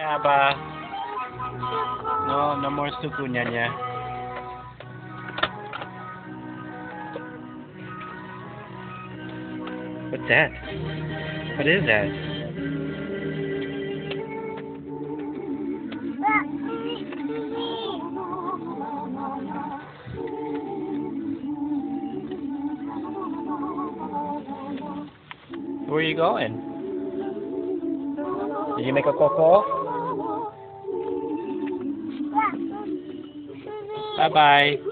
Aba. No, no more suku niya niya. What's that? What is that? Where are you going? Did you make a coco? 拜拜。